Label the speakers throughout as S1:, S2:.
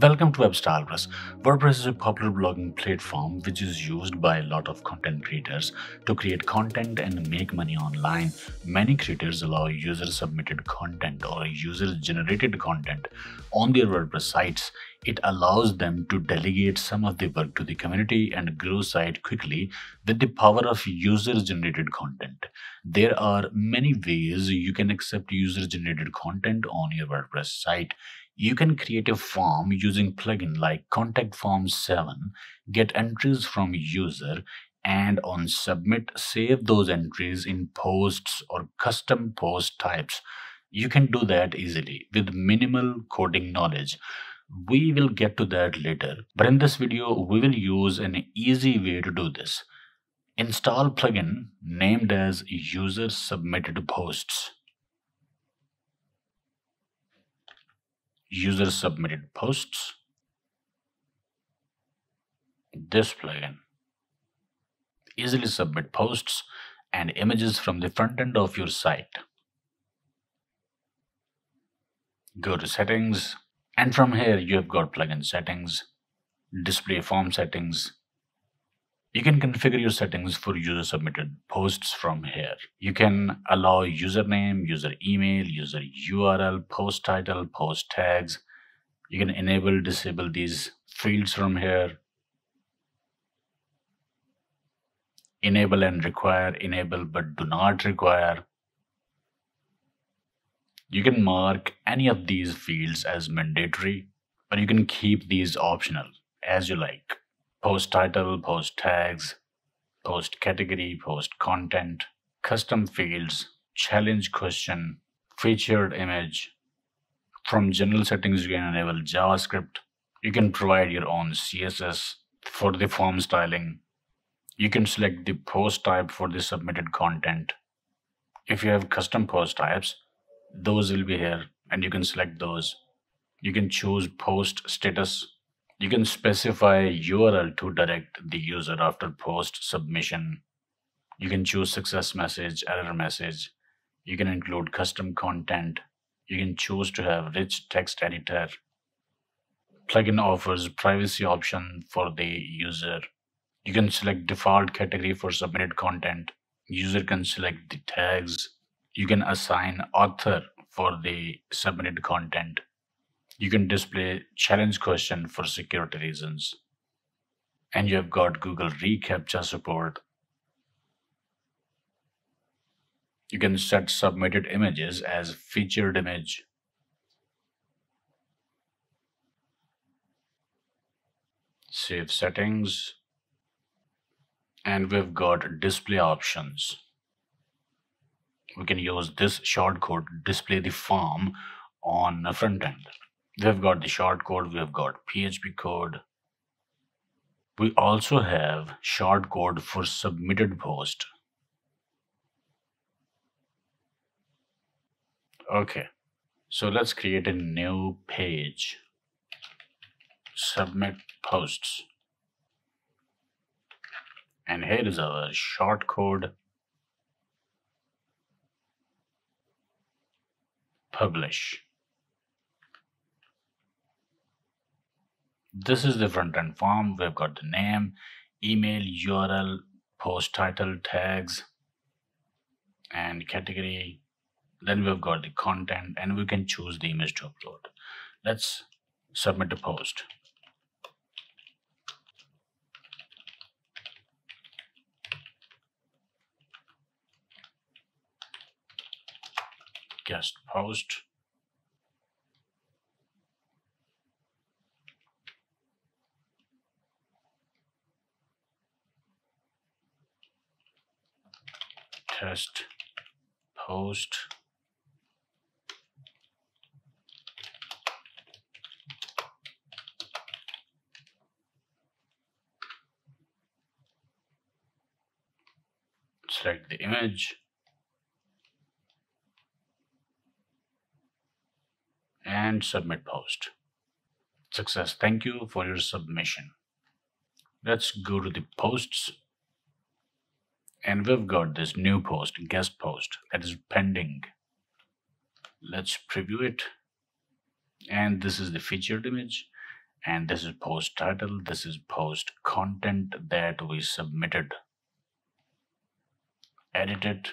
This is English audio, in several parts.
S1: Welcome to WebStylePress. WordPress is a popular blogging platform which is used by a lot of content creators to create content and make money online. Many creators allow user submitted content or user generated content on their WordPress sites. It allows them to delegate some of the work to the community and grow site quickly with the power of user generated content. There are many ways you can accept user generated content on your WordPress site. You can create a form using plugin like Contact Form 7, get entries from user, and on submit save those entries in posts or custom post types. You can do that easily with minimal coding knowledge. We will get to that later, but in this video we will use an easy way to do this. Install plugin named as user submitted posts. User submitted posts, this plugin. Easily submit posts and images from the front end of your site. Go to settings and from here you have got plugin settings, display form settings, you can configure your settings for user submitted posts from here. You can allow username, user email, user URL, post title, post tags. You can enable, disable these fields from here. Enable and require, enable but do not require. You can mark any of these fields as mandatory, but you can keep these optional as you like post title, post tags, post category, post content, custom fields, challenge question, featured image. From general settings, you can enable JavaScript. You can provide your own CSS for the form styling. You can select the post type for the submitted content. If you have custom post types, those will be here and you can select those. You can choose post status you can specify URL to direct the user after post submission. You can choose success message, error message. You can include custom content. You can choose to have rich text editor. Plugin offers privacy option for the user. You can select default category for submitted content. User can select the tags. You can assign author for the submitted content you can display challenge question for security reasons. And you have got Google reCAPTCHA support. You can set submitted images as featured image. Save settings. And we've got display options. We can use this shortcode display the form on front end. We've got the short code, we've got PHP code. We also have short code for submitted post. Okay, so let's create a new page. Submit posts. And here is our short code. Publish. This is the front end form. We've got the name, email, URL, post title, tags, and category. Then we've got the content and we can choose the image to upload. Let's submit a post. Guest post. Test post. Select the image. And submit post. Success. Thank you for your submission. Let's go to the posts and we've got this new post guest post that is pending. Let's preview it. And this is the featured image. And this is post title. This is post content that we submitted. Edit it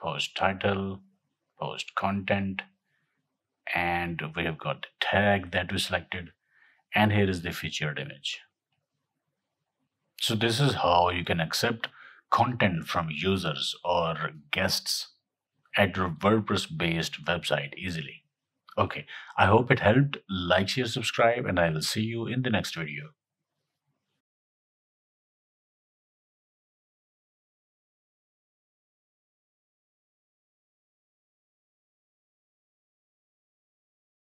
S1: post title. Post content. And we have got the tag that we selected. And here is the featured image so this is how you can accept content from users or guests at your wordpress based website easily Okay, I hope it helped. Like, share, subscribe, and I will see you in the next video.